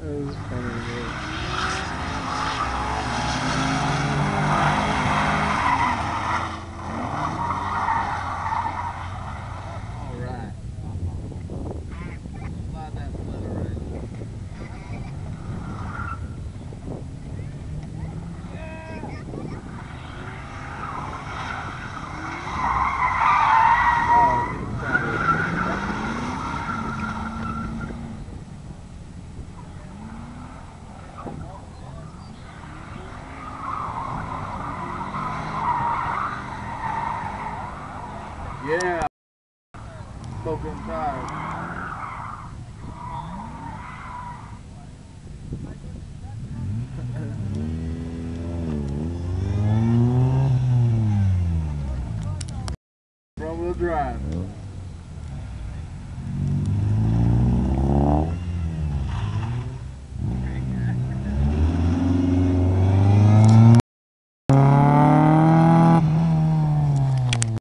that was funny, man. Yeah. Smoking tires. Front wheel drive.